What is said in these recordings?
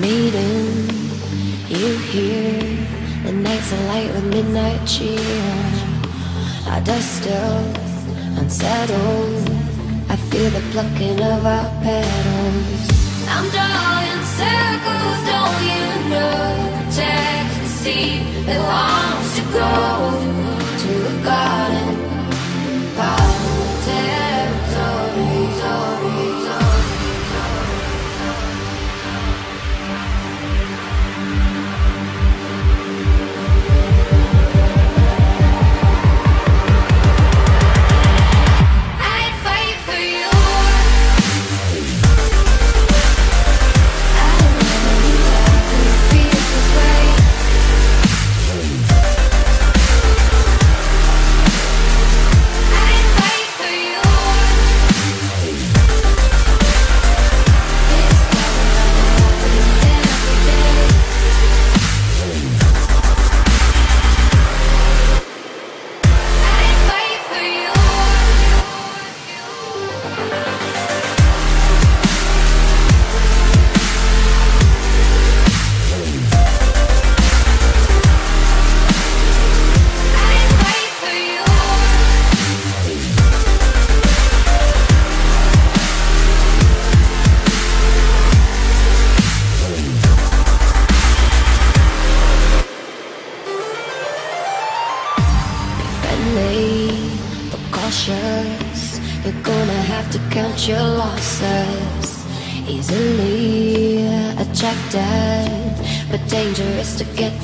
Meeting you here, the nights are light with midnight cheer. Our dust still unsettled. I feel the plucking of our petals. I'm drawing circles, don't you know? Seed that wants to grow to a garden.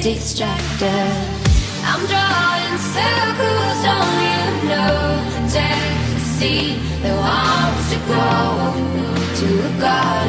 Distracted. I'm drawing circles, don't you know? Take the seed that wants to grow to a garden.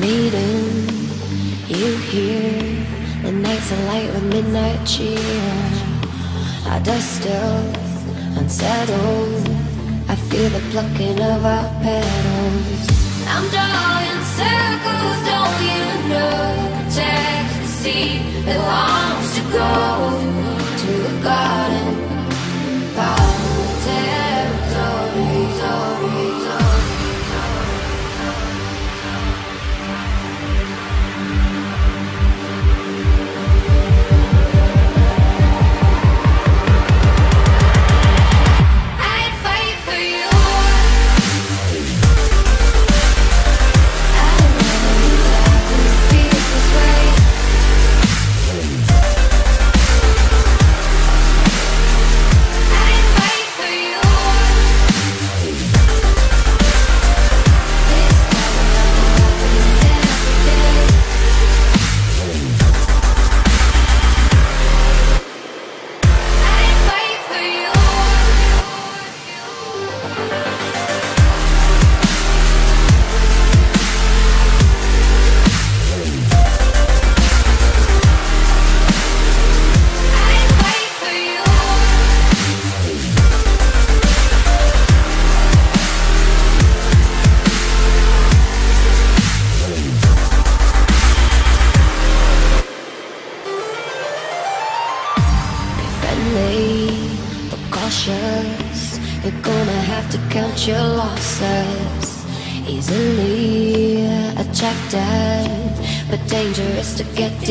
Meeting you here, the nights are light with midnight cheer. Our dust still unsettled. I feel the plucking of our petals. I'm drawing circles, don't you know? Protect the seed that wants to grow to a garden. Power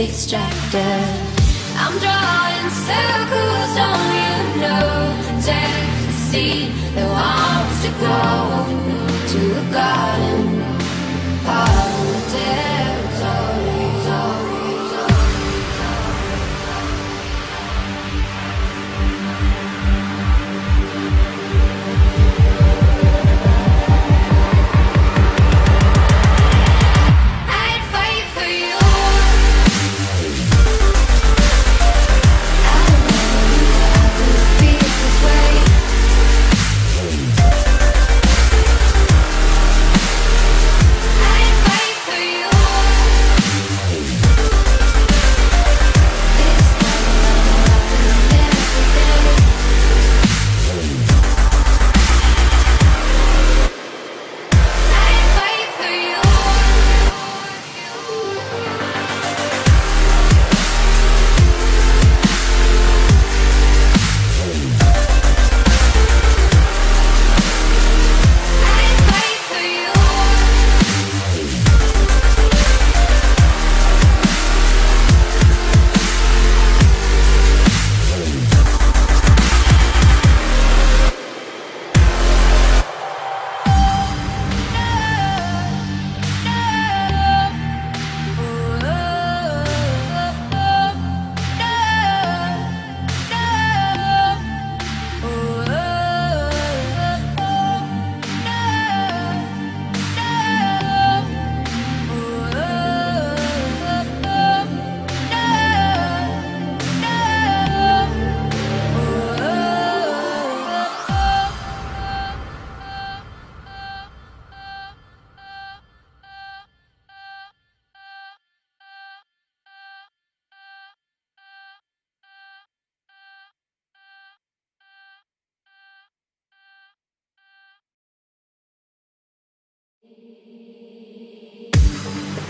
distracted. I'm drawing circles, don't you know? Dead see the arms to go to the garden.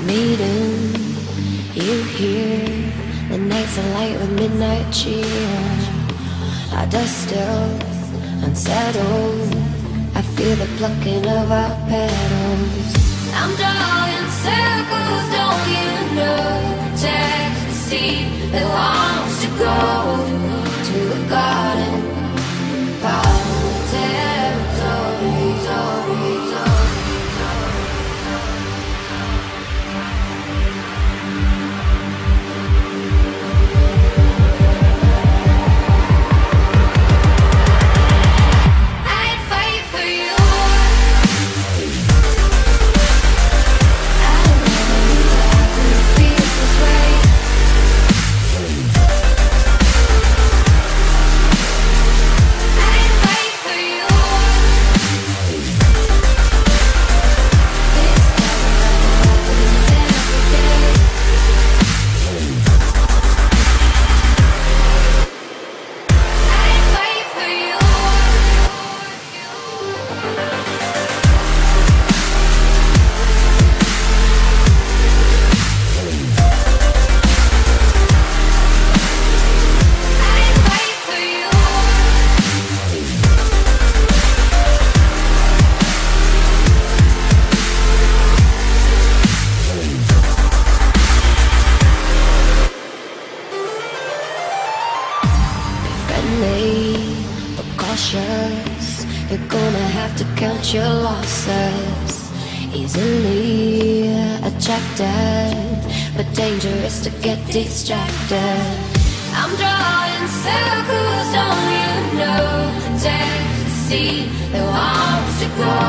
Meeting you here, the nights are light with midnight cheer. I dust up, unsettled. I feel the plucking of our petals. I'm drawing circles, don't you know? Taxi that wants to go to a garden. go.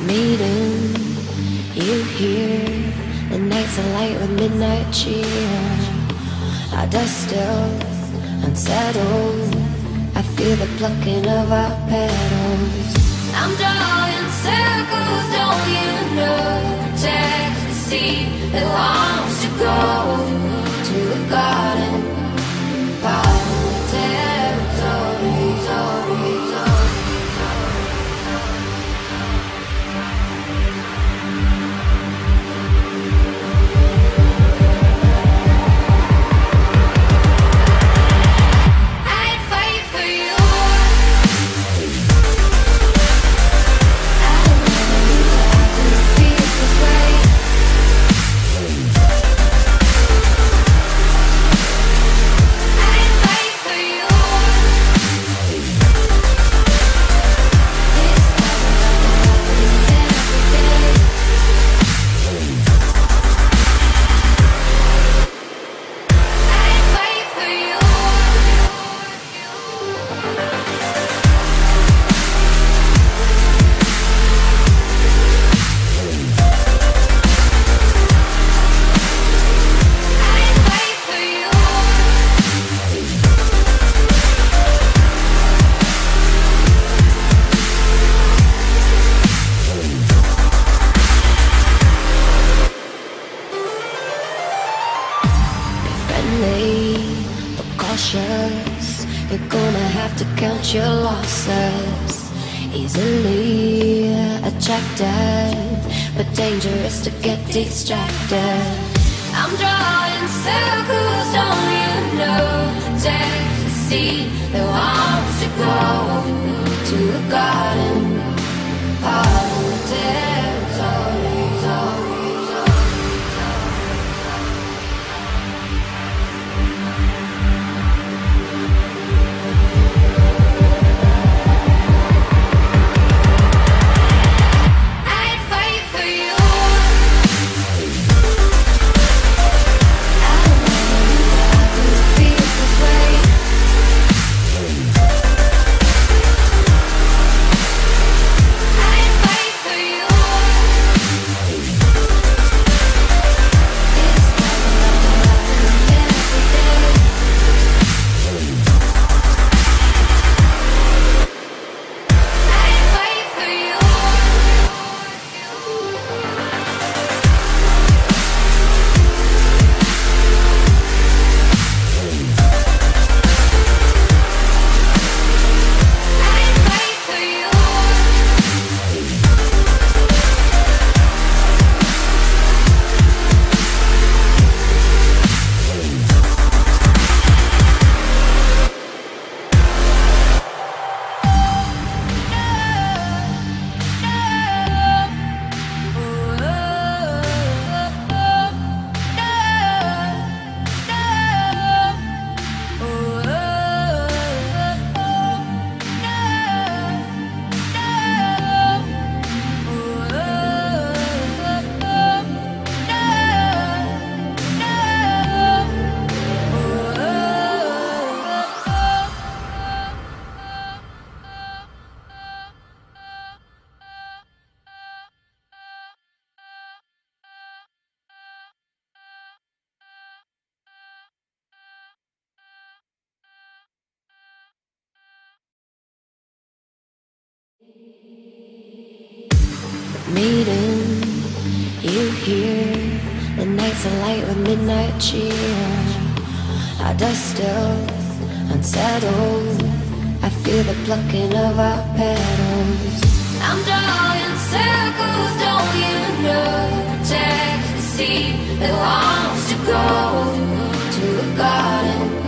Meeting you here, the nights are light with midnight cheer. Our dust still unsettled. I feel the plucking of our petals. I'm drawing circles, don't you know? Sea that wants to go to the garden. Go to the garden. Meeting you here, the nights are light with midnight cheer. Our dust still unsettled. I feel the plucking of our petals. I'm drawing circles, don't you know? Protect the sea that wants to go to the garden.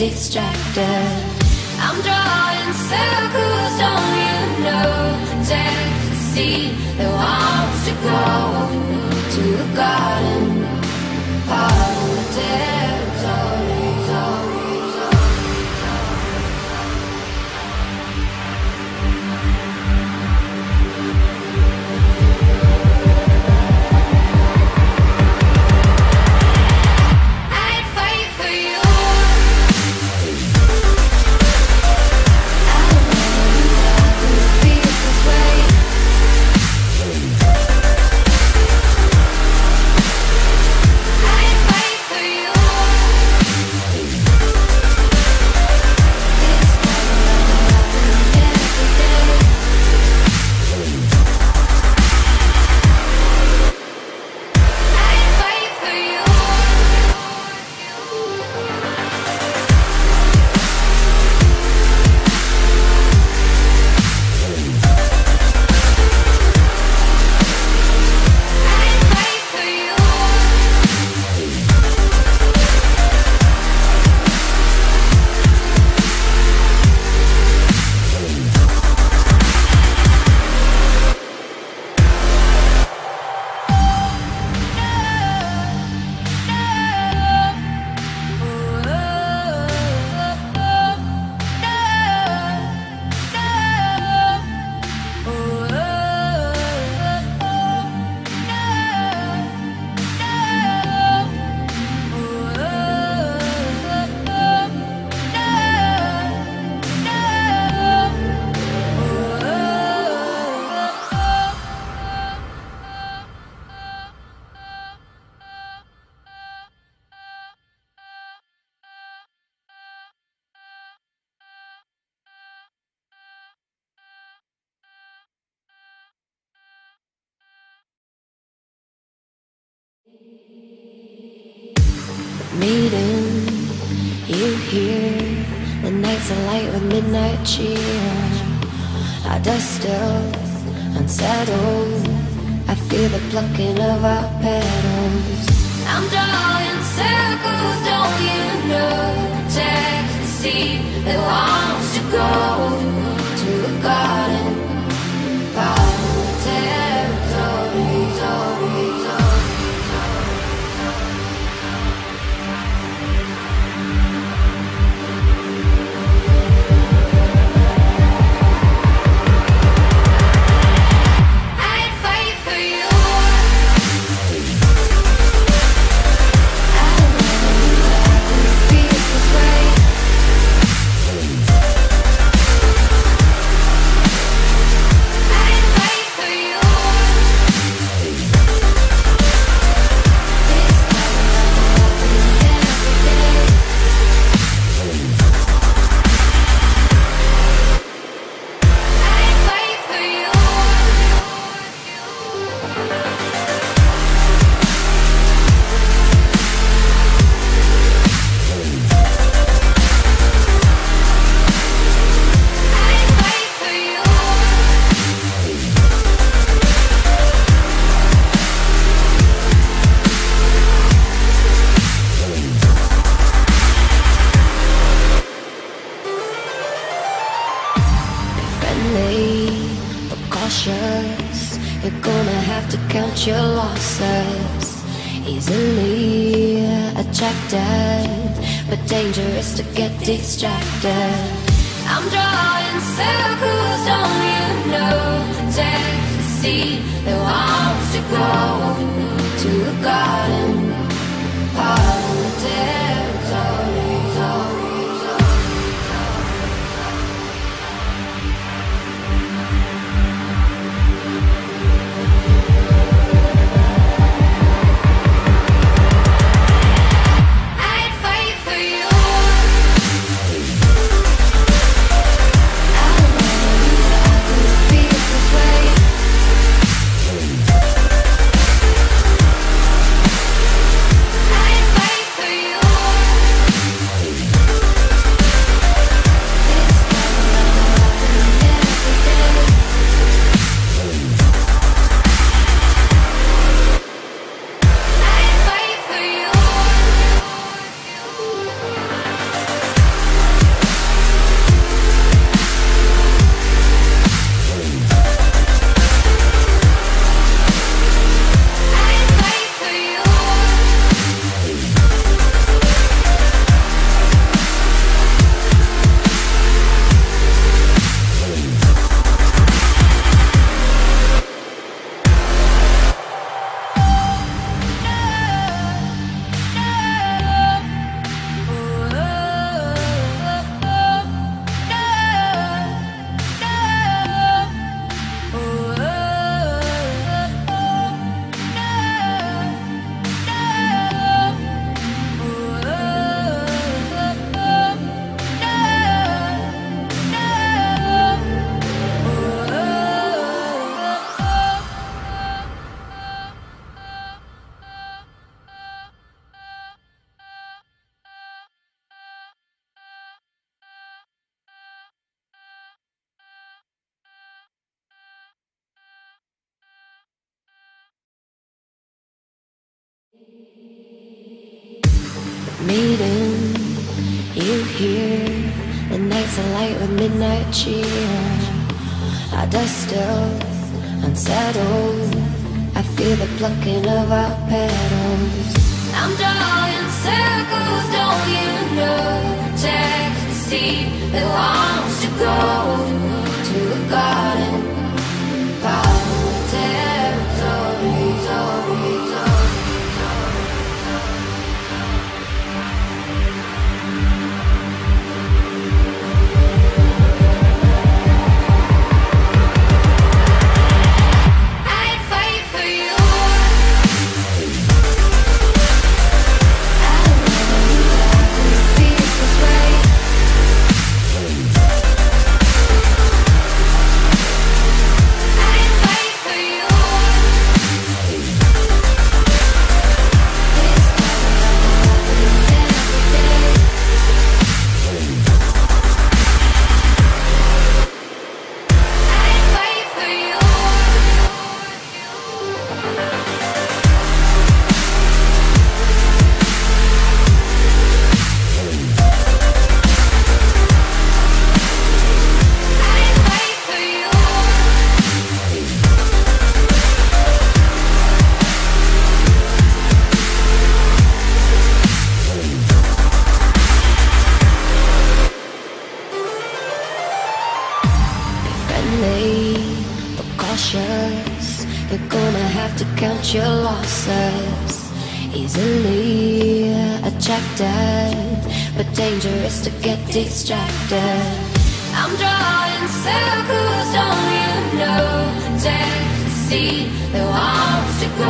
Distracted. I'm drawing circles, don't you know? Take the sea that wants to go to the garden, meeting you here. The nights are light with midnight cheer. Our dust still unsettled. I feel the plucking of our petals. I'm drawing circles, don't you know? Sea that wants to go distracted. I'm drawing circles, don't you know? Take the sea that wants to go To the garden, Meeting you here. The nights are light with midnight cheer. Our dust still unsettled. I feel the plucking of our petals. I'm drawing circles, don't you know? Protect the seed that wants to grow to a garden.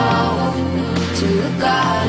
To grow to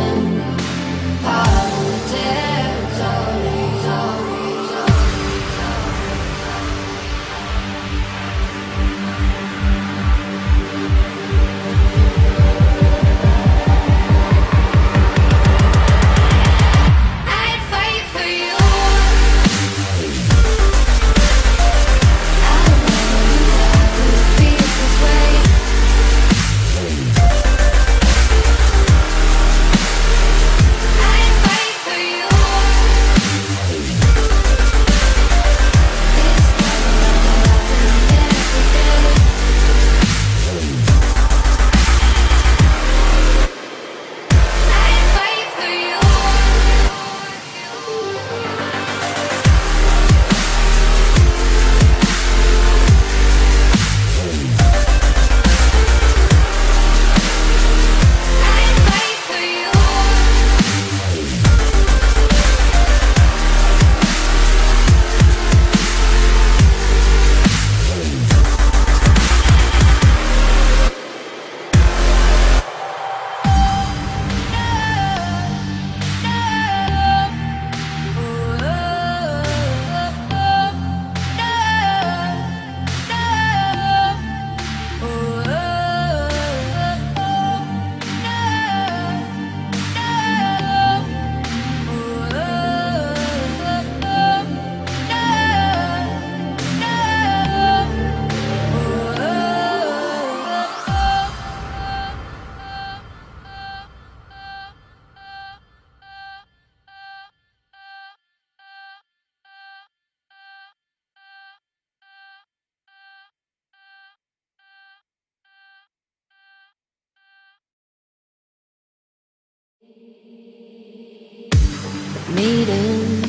Meeting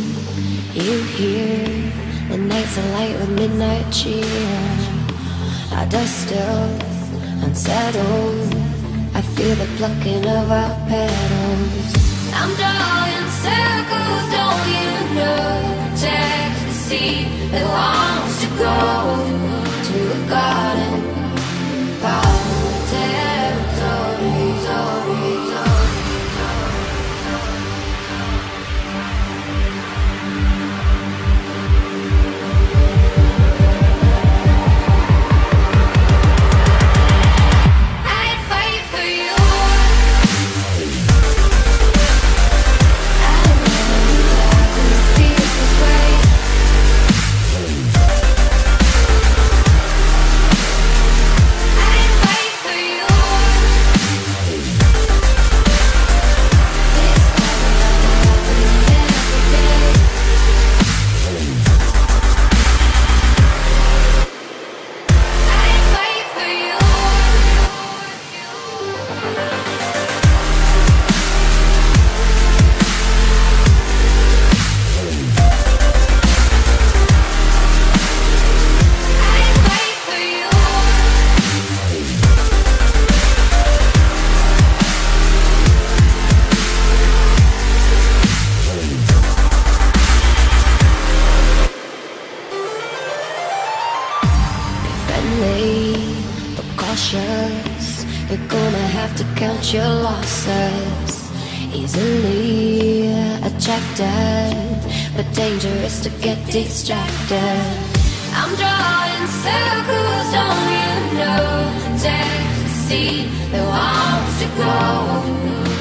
you here. The nights are light with midnight cheer. Our dust still unsettled. I feel the plucking of our petals. I'm drawing circles, don't you know? Protect the seed that wants to grow to a garden. Power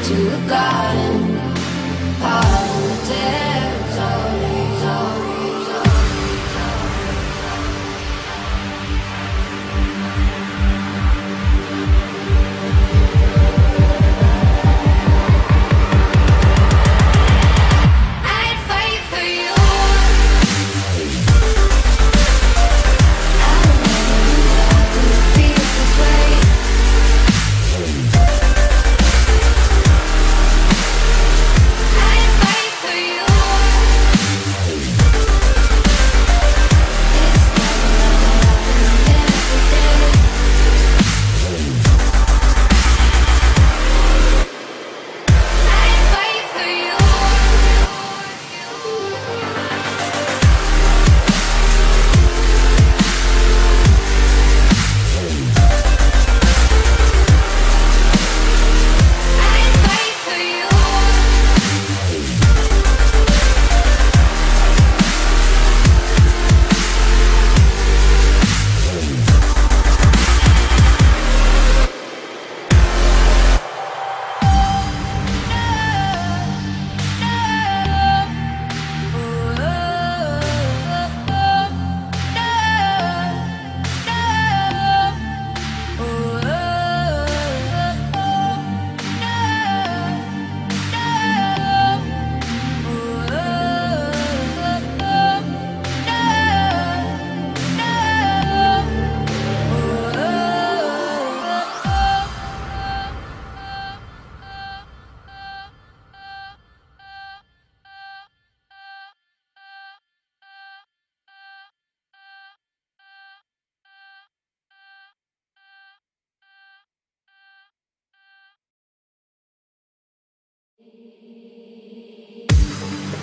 to a garden,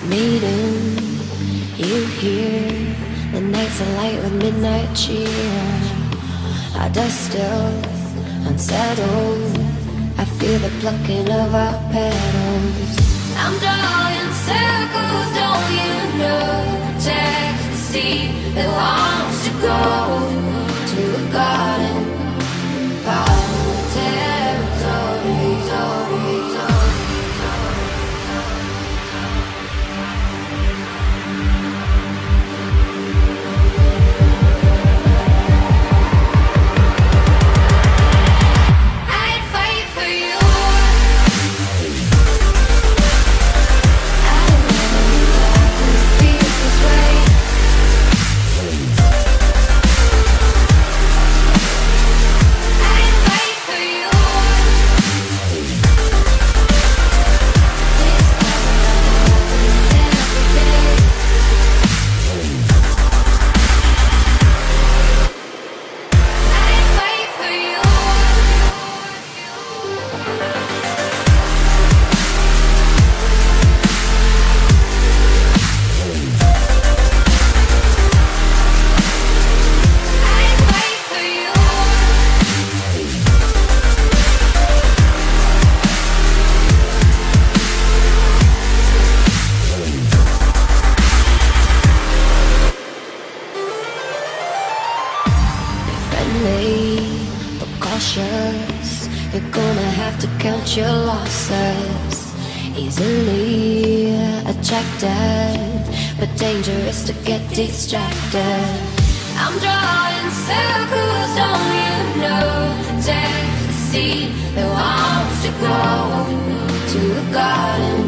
meeting you here. The nights are light with midnight cheer. Our dust still unsettled. I feel the plucking of our petals. I'm drawing circles, don't you know? The that wants to go to a garden, distracted. I'm drawing circles, don't you know? Take the sea that wants to go to a garden,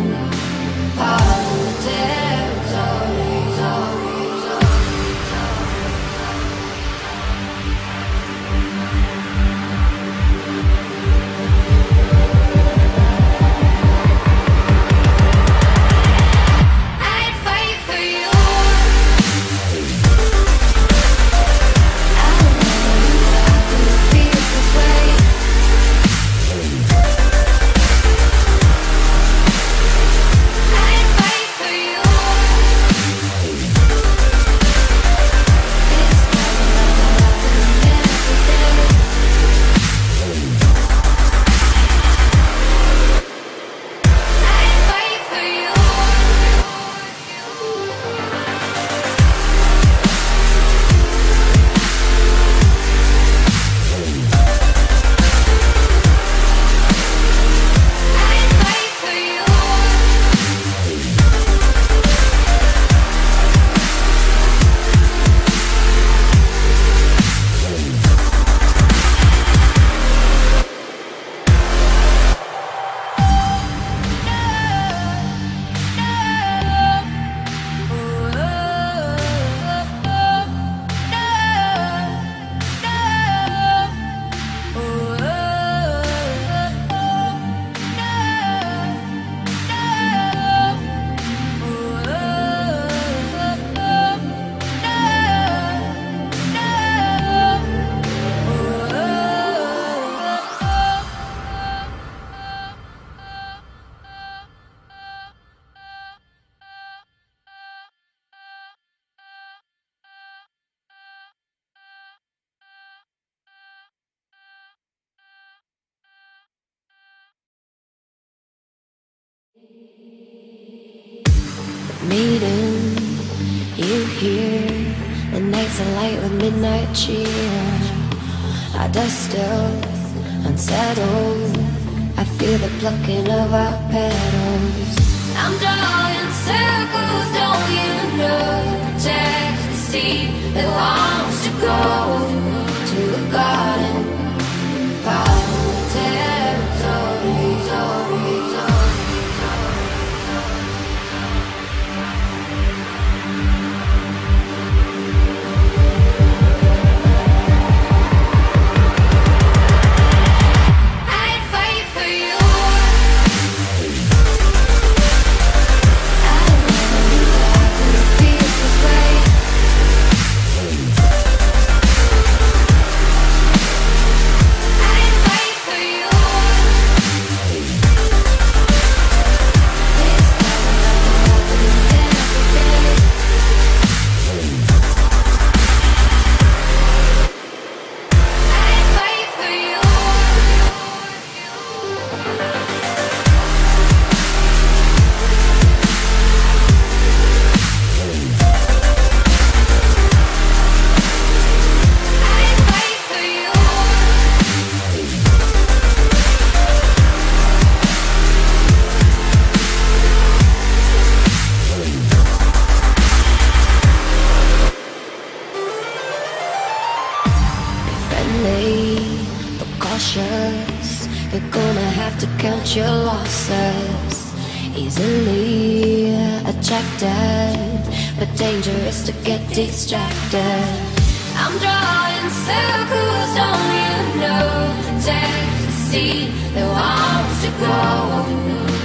meeting you here. The nights are light with midnight cheer. I dust up unsettled. I feel the plucking of our petals. I'm drawing circles don't you know Check the seed that longs to go to a garden.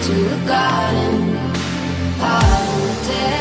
To a garden. Power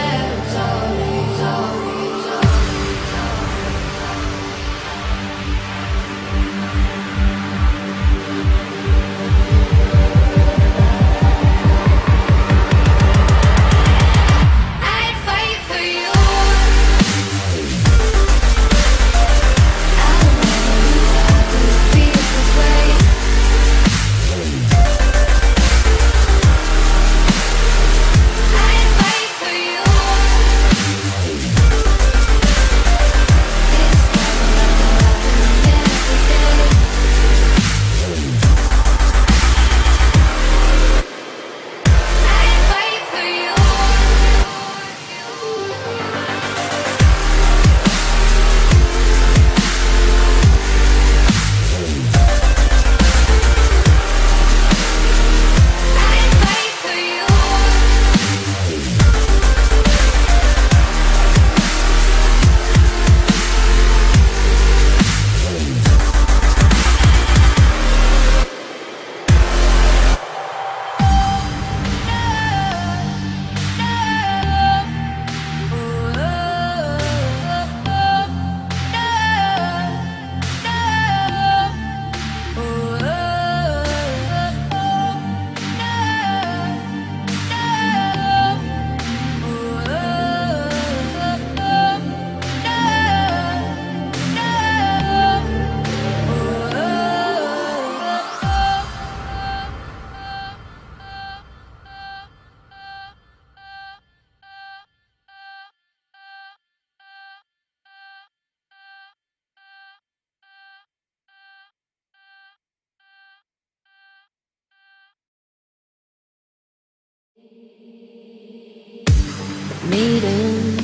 Meeting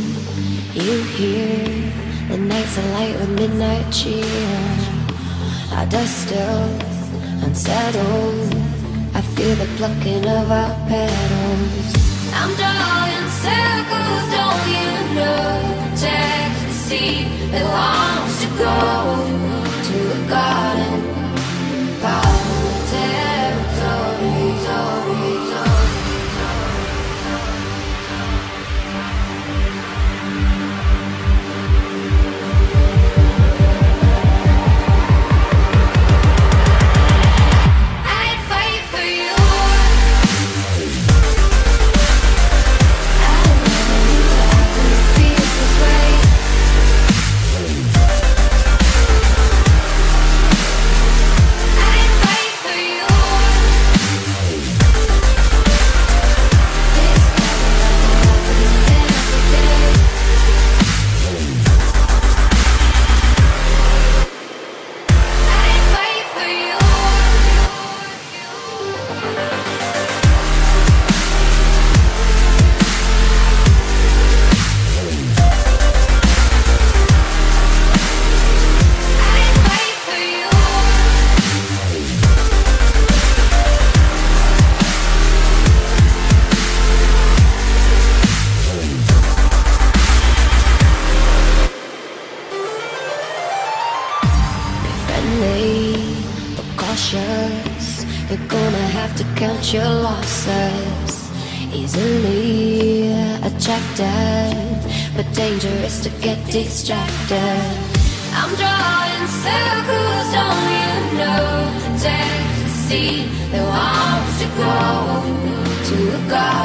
you here. The nights are light with midnight cheer. Our dust still unsettled. I feel the plucking of our petals. I'm drawing circles, don't you know? Protect the sea that wants to go to a garden. go to the God.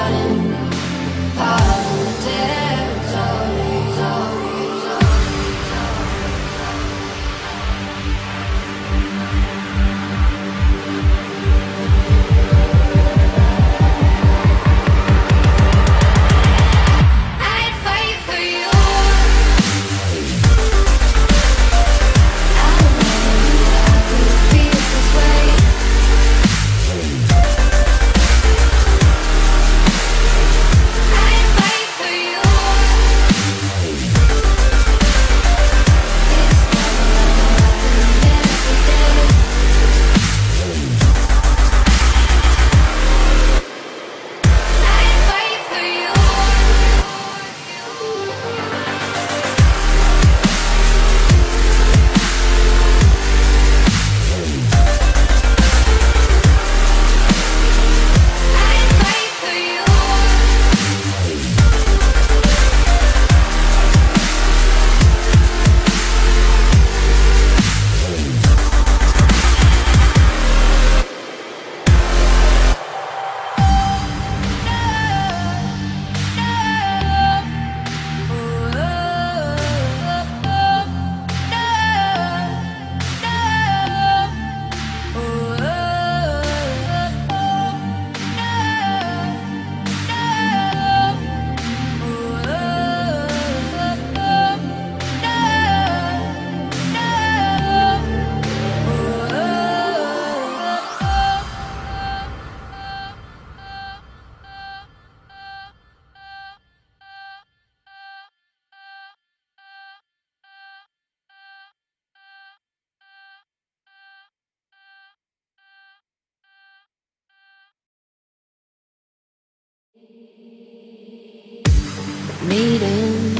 Meeting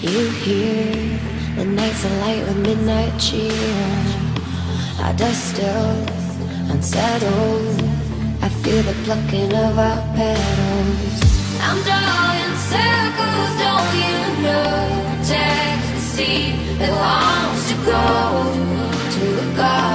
you here, the nights are light with midnight cheer. Our dust still unsettled. I feel the plucking of our petals. I'm drawing circles, don't you know? Taxi, it wants to go to the garden.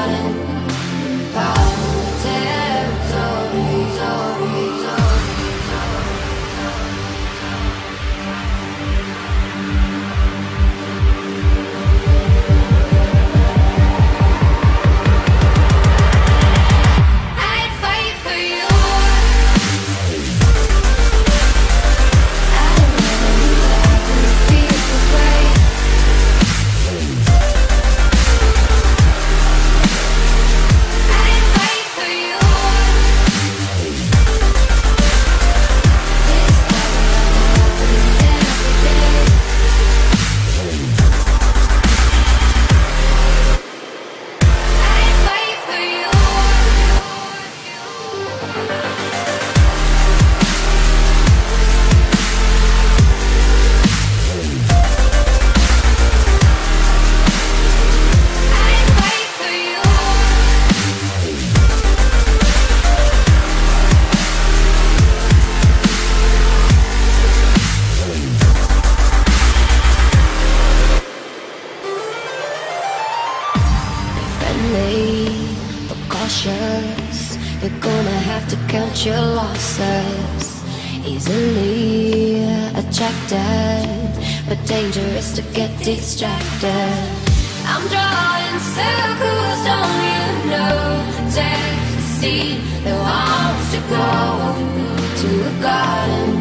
distracted. I'm drawing circles, don't you know? Taxi, the arms to go to a garden.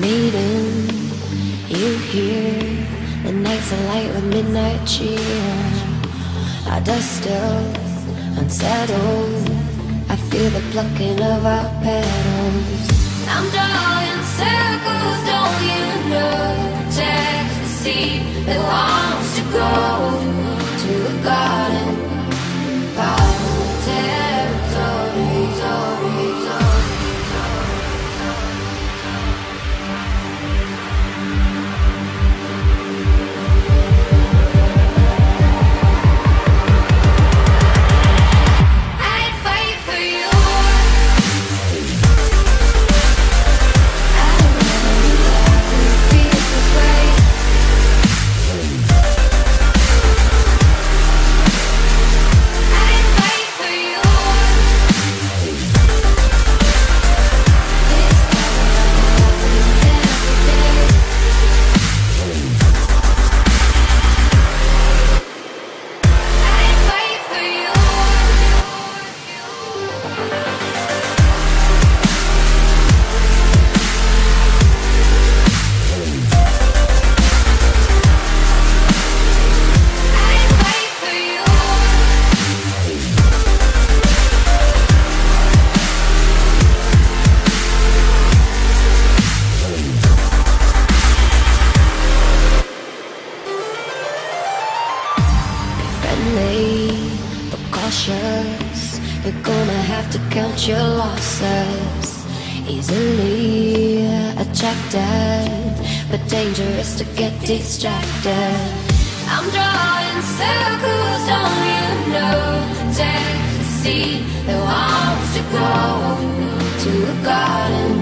Meeting you here, the nights are light with midnight cheer. Our dust still unsettled. I feel the plucking of our petals. I'm drawing circles, don't you know? Protect the seed that wants to grow to a garden. Distracted. I'm drawing circles, don't you know? Take the seed that wants to grow to a garden.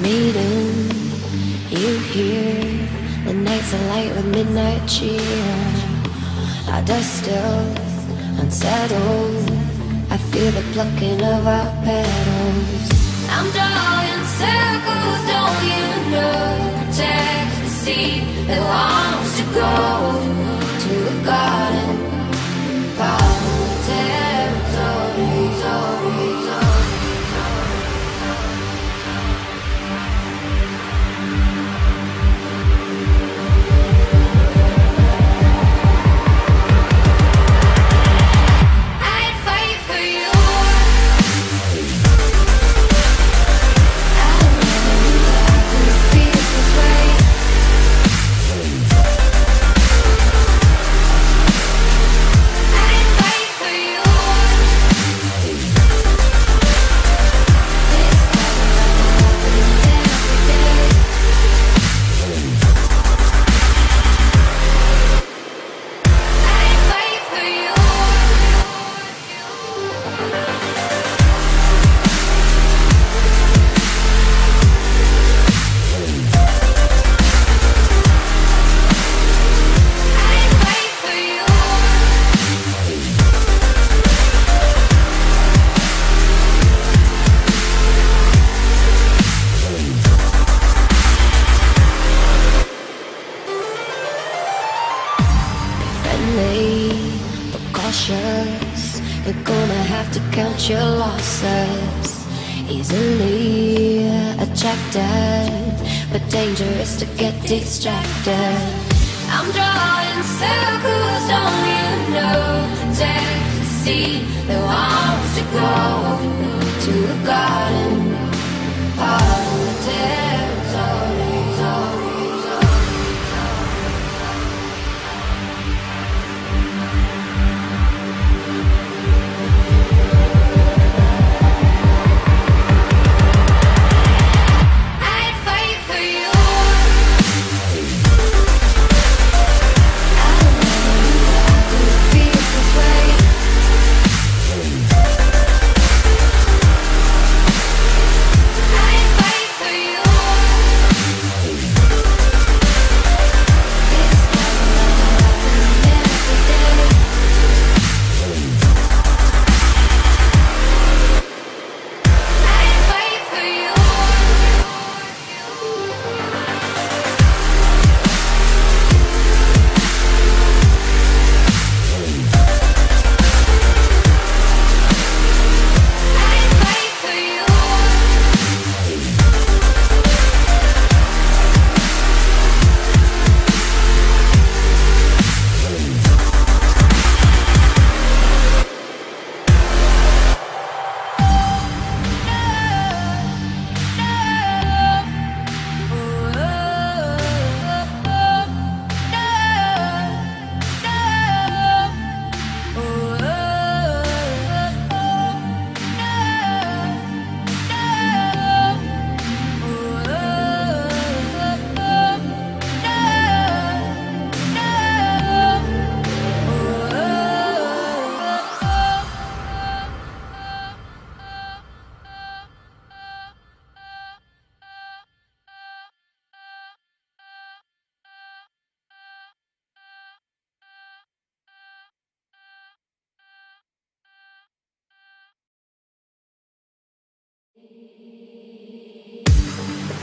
Meeting you here, the nights are light with midnight cheer. Our dust still unsettled. I feel the plucking of our petals. I'm drawing circles, don't you know? Protect the seed that wants to grow to a garden. Power to the garden,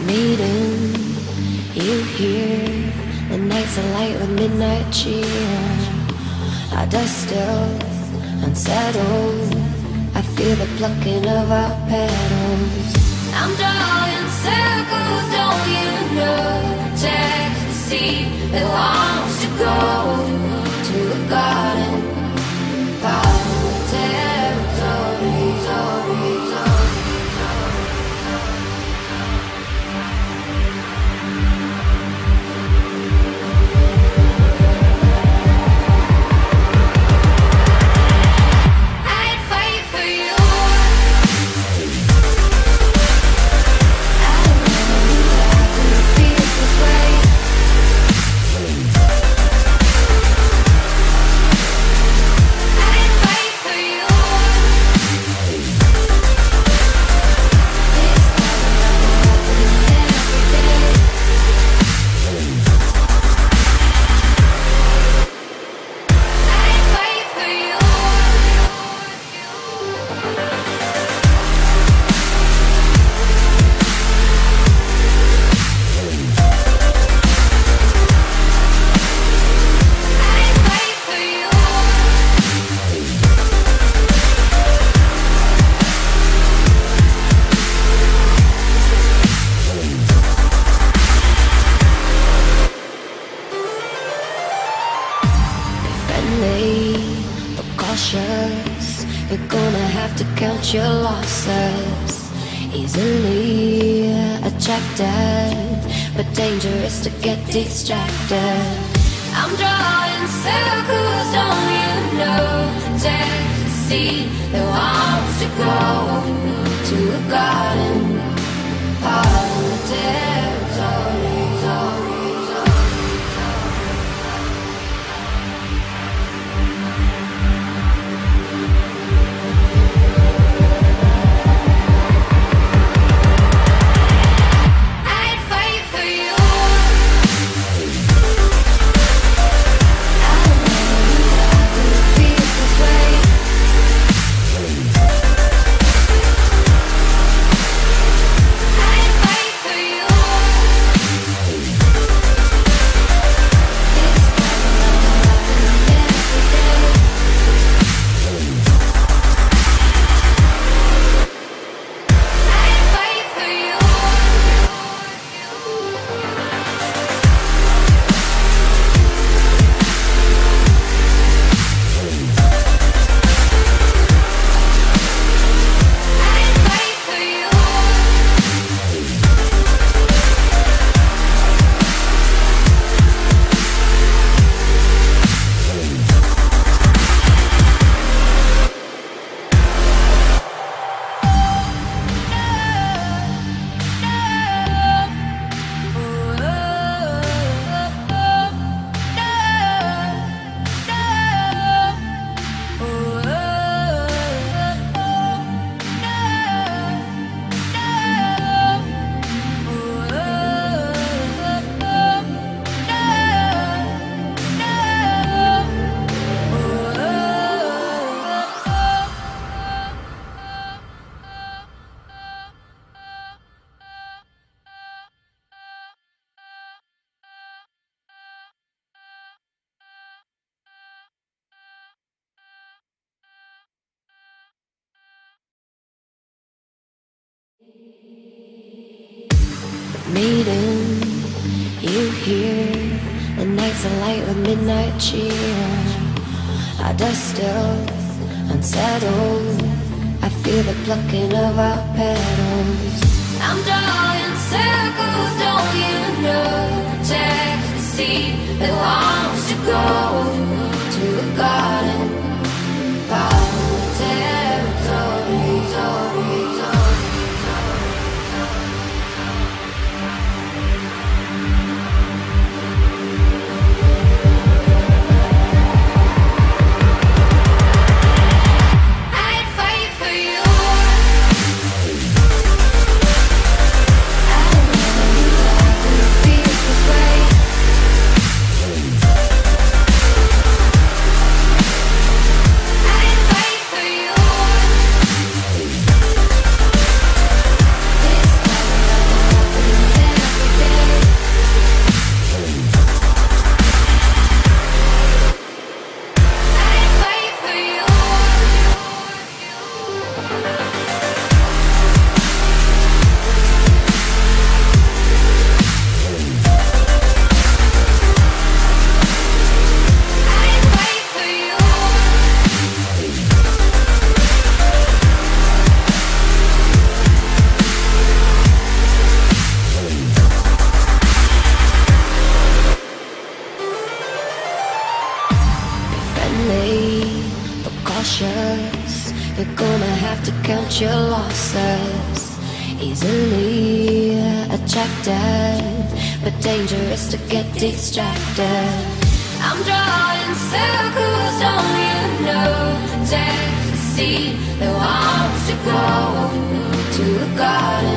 meeting you here. The nights are light with midnight cheer. Our dust still unsettled. I feel the plucking of our petals. I'm drawing circles, don't you know? See who wants to go to the garden. Part distracted. I'm drawing circles, don't you know? To see who wants to go to the garden. Maiden, you hear the nights are light with midnight cheer. Our dust still unsettled. I feel the plucking of our petals. I'm drawing circles, don't you know? Ecstasy that wants to go to a garden. Distracted. I'm drawing circles, don't you know? Ecstasy that wants to go to a garden.